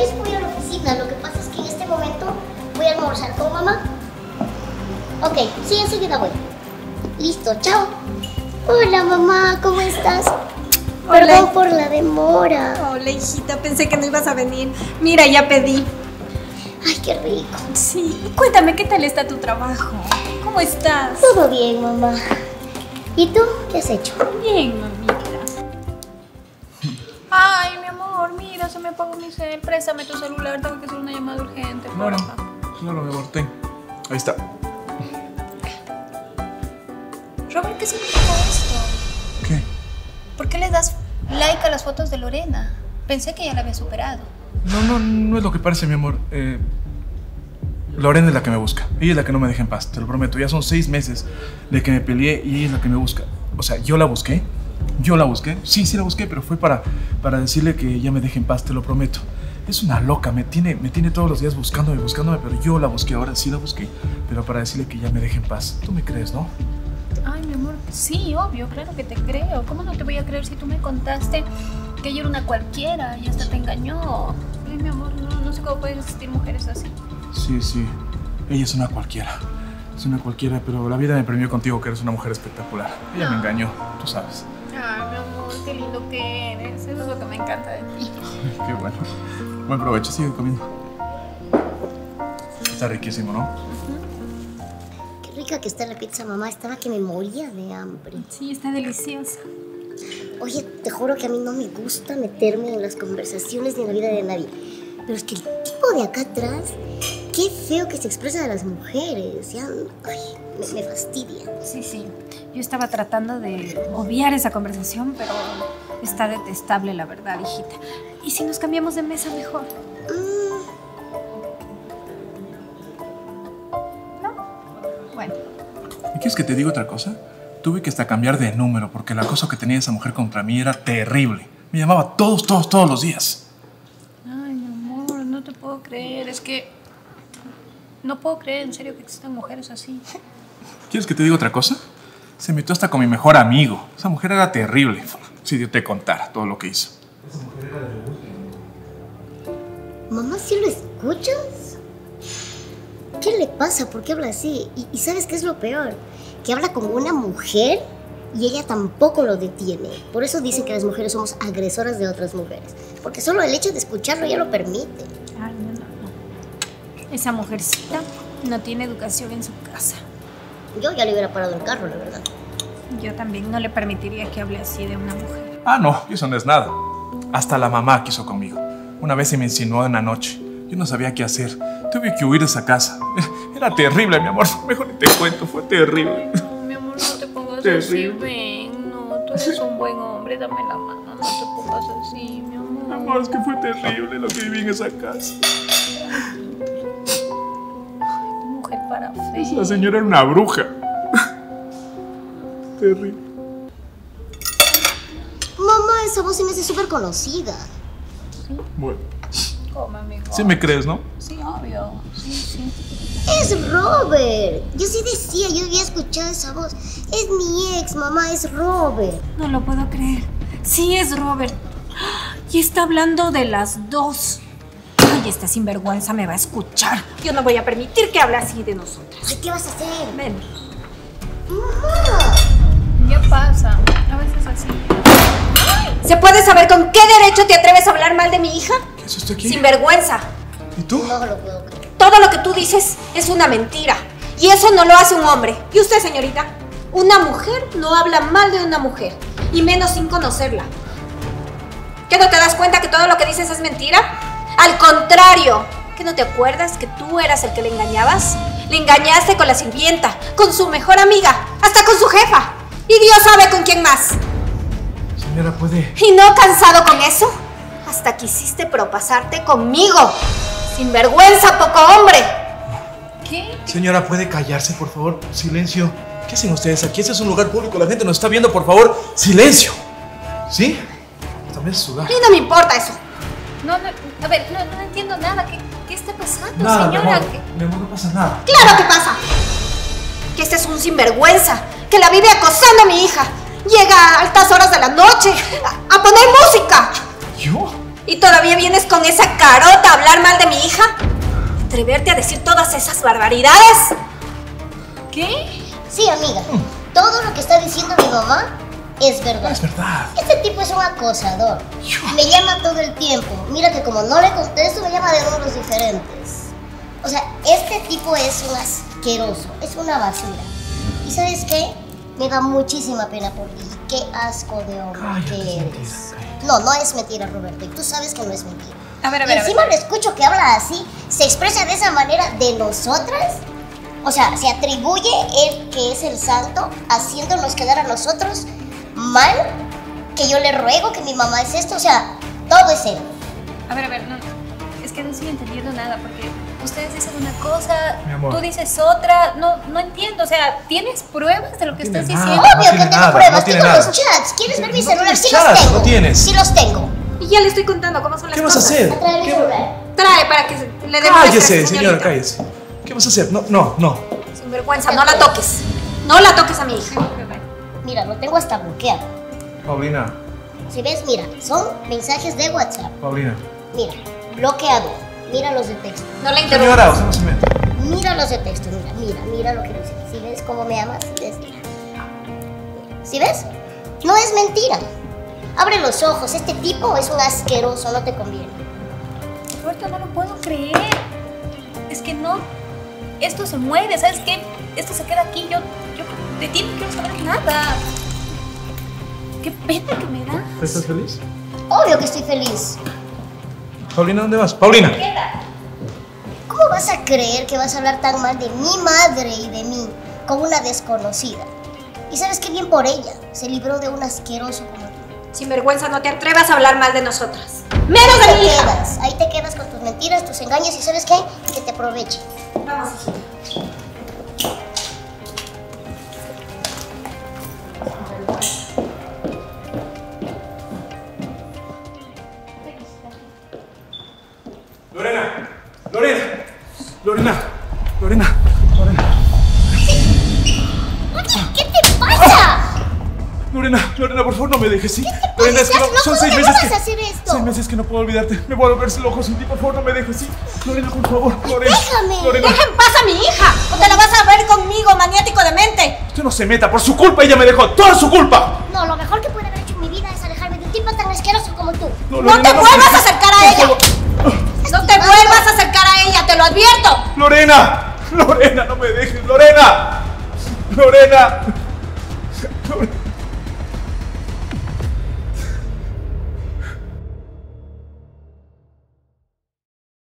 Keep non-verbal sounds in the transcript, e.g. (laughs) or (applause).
vez voy a la oficina. Lo que pasa es que en este momento voy a almorzar con mamá. Ok, sí, enseguida voy. Listo, chao. Hola mamá, ¿cómo estás? Hola. Perdón por la demora. Hola, hijita, pensé que no ibas a venir. Mira, ya pedí. Ay, qué rico. Sí, cuéntame, ¿qué tal está tu trabajo? ¿Cómo estás? Todo bien, mamá. ¿Y tú qué has hecho? Bien, mamita. Mira, se me apagó mi cel. Préstame tu celular, tengo que hacer una llamada urgente. Claro, porfa. claro, mi amor, ten. Ahí está. Robert, ¿qué significa esto? ¿Qué? ¿Por qué le das like a las fotos de Lorena? Pensé que ya la había superado. No, no, no es lo que parece, mi amor. Eh, Lorena es la que me busca. Ella es la que no me deja en paz, te lo prometo. Ya son seis meses de que me peleé y ella es la que me busca. O sea, yo la busqué. Yo la busqué. Sí, sí la busqué, pero fue para, para decirle que ella me deje en paz, te lo prometo. Es una loca, me tiene, me tiene todos los días buscándome, buscándome, pero yo la busqué, ahora sí la busqué, pero para decirle que ya me deje en paz. Tú me crees, ¿no? Ay, mi amor, sí, obvio, claro que te creo. ¿Cómo no te voy a creer si tú me contaste que ella era una cualquiera y hasta te engañó? Ay, mi amor, no, no sé cómo pueden existir mujeres así. Sí, sí. Ella es una cualquiera. Es una cualquiera, pero la vida me premió contigo que eres una mujer espectacular. Ella me engañó, tú sabes. Ay, mi amor, qué lindo que eres. Eso es lo que me encanta de ti. (laughs) Qué bueno. Buen provecho, sigue comiendo. Está riquísimo, ¿no? Qué rica que está la pizza, mamá. Estaba que me moría de hambre. Sí, está deliciosa. Oye, te juro que a mí no me gusta meterme en las conversaciones ni en la vida de nadie. Pero es que el tipo de acá atrás, qué feo que se expresa de las mujeres. Ya, ay, me, me fastidia. Sí, sí. Yo estaba tratando de obviar esa conversación, pero está detestable, la verdad, hijita. ¿Y si nos cambiamos de mesa mejor? Mm, Bueno. ¿Y quieres que te diga otra cosa? Tuve que hasta cambiar de número porque el acoso que tenía esa mujer contra mí era terrible. Me llamaba todos, todos, todos los días. Ay, mi amor, no te puedo creer. Es que no puedo creer en serio que existan mujeres así. ¿Quieres que te diga otra cosa? Se metió hasta con mi mejor amigo. Esa mujer era terrible. Si yo te contara todo lo que hizo. mamá, ¿sí lo escuchas? ¿Qué le pasa? ¿Por qué habla así? Y, y ¿sabes qué es lo peor? Que habla como una mujer y ella tampoco lo detiene. Por eso dicen que las mujeres somos agresoras de otras mujeres. Porque solo el hecho de escucharlo ya lo permite. Ay. Esa mujercita no tiene educación en su casa. Yo ya le hubiera parado el carro, la verdad. Yo también no le permitiría que hable así de una mujer. Ah, no, eso no es nada. Hasta la mamá quiso conmigo. Una vez se me insinuó en la noche. Yo no sabía qué hacer. Tuve que huir de esa casa. (laughs) Era terrible, mi amor. Mejor ni te cuento, fue terrible. No, mi amor, no te pongas así, Terrible. ven. No, tú eres un buen hombre, dame la mano. No te pongas así, mi amor. Mi amor, es que fue terrible lo que viví en esa casa. Para fe. Esa señora era una bruja. (laughs) terrible. Mamá, esa voz se me hace súper conocida. Bueno, Come, amigo. sí me crees, ¿no? Sí, obvio. Sí, sí. Es Robert. Yo sí decía, yo había escuchado esa voz. Es mi ex, mamá, es Robert. No lo puedo creer. Sí, es Robert. Y está hablando de las dos. Ay, esta sinvergüenza me va a escuchar. Yo no voy a permitir que hable así de nosotras. Ay, ¿qué vas a hacer? Ven. ¿Qué pasa? A veces así. ¿Se puede saber con qué derecho te atreves a hablar mal de mi hija? ¿Qué es esto aquí? Sinvergüenza. ¿Y tú? No lo puedo creer. Todo lo que tú dices es una mentira. Y eso no lo hace un hombre. ¿Y usted, señorita? Una mujer no habla mal de una mujer. Y menos sin conocerla. ¿Qué no te das cuenta que todo lo que dices es mentira? Al contrario. ¿Que no te acuerdas que tú eras el que le engañabas? Le engañaste con la sirvienta, con su mejor amiga, hasta con su jefa. Y Dios sabe con quién más. Señora, puede. ¿Y no cansado con eso? Hasta quisiste propasarte conmigo. Sin vergüenza, poco hombre. ¿Qué? Señora, ¿puede callarse, por favor? Silencio. ¿Qué hacen ustedes aquí? Este es un lugar público, la gente nos está viendo, por favor. ¡Silencio! ¿Sí? Hace sudar. A mí no me importa eso. No, no, a ver, no, no entiendo nada. ¿Qué, qué está pasando, Nada, mi señora? amor. ¿Qué- Mi amor, no pasa nada. ¡Claro que pasa! Que este es un sinvergüenza, que la vive acosando a mi hija. Llega a altas horas de la noche a, a poner música. ¿Yo? ¿Y todavía vienes con esa carota a hablar mal de mi hija? ¿Atreverte a decir todas esas barbaridades? ¿Qué? Sí, amiga. Todo lo que está diciendo mi mamá es verdad. Es verdad. Este tipo es un acosador. Me llama todo el tiempo. Mira que como no le contesto, me llama de números diferentes. O sea, este tipo es un asqueroso, es una basura. ¿Y sabes qué? Me da muchísima pena por ti. Qué asco de hombre Cállate, que es eres. mentira. No, no es mentira, Roberto. Y tú sabes que no es mentira. A ver, a Y ver, a ver. encima le escucho que habla así, se expresa de esa manera de nosotras. O sea, se atribuye él que es el santo, haciéndonos quedar a nosotros mal, que yo le ruego que mi mamá es esto. O sea, todo es él. A ver, a ver, no. Es que no estoy entendiendo nada porque ustedes dicen una cosa, tú dices otra. No, no entiendo. O sea, ¿tienes pruebas de lo que estás nada. diciendo? no Obvio tiene que tengo nada, pruebas, no tengo nada. los chats. ¿Quieres ver mi No celular? Sí chats, los tengo. no tienes. Sí los tengo. Y ya le estoy contando cómo son las ¿Qué vas a cosas. hacer? ¿Qué- celular. Trae para que le a Cállese, señora, cállese. ¿Qué vas a hacer? No, no, no. Sin vergüenza, no la toques. No la toques a mi hija. Mira, lo tengo hasta bloqueado. Paulina, Si ves, mira, son mensajes de WhatsApp. Paulina. Mira, bloqueado. Mira los de texto. No la Señora, interrumpas. usted no se mete. Mira los de texto, mira, mira, mira lo que dice. Si ves cómo me amas, ves, mira. ¿Sí ves? No es mentira. Abre los ojos, este tipo es un asqueroso, no te conviene. Roberto, no lo puedo creer. Es que no. Esto se mueve, ¿sabes qué? Esto se queda aquí. Yo, yo de ti no quiero saber nada. Qué pena que me da. ¿Estás feliz? Obvio que estoy feliz. Paulina, ¿dónde vas? Paulina. ¿Cómo vas a creer que vas a hablar tan mal de mi madre y de mí con una desconocida? Y sabes qué bien por ella, se libró de un asqueroso como tú. Sin vergüenza, no te atrevas a hablar mal de nosotras. Menos de Ahí mi hija. quedas, ahí te quedas con tus mentiras, tus engaños y sabes qué, que te aproveche. Vamos, hijita. Lorena, Lorena, Lorena, Lorena, Lorena, ¿Qué te pasa? Lorena, Lorena, por favor no me dejes, ¿sí? pasa? Lorena, es que ¿Estás no, son seis ¿Cómo meses que... a hacer esto? Seis meses que no puedo olvidarte. Me voy a volver loco sin ti, por favor no me dejes, ¿sí? Lorena, por favor, Lorena. Déjame. Lorena, Deja en paz a mi hija o te la vas a ver conmigo, maniático de mente. usted no se meta, por su culpa ella me dejó, toda su culpa. No, lo mejor que puede haber hecho en mi vida es alejarme de un tipo tan asqueroso como tú. No, No te me vuelvas a acercar a ella. Lorena, Lorena, no me dejes, Lorena. Lorena. Lorena.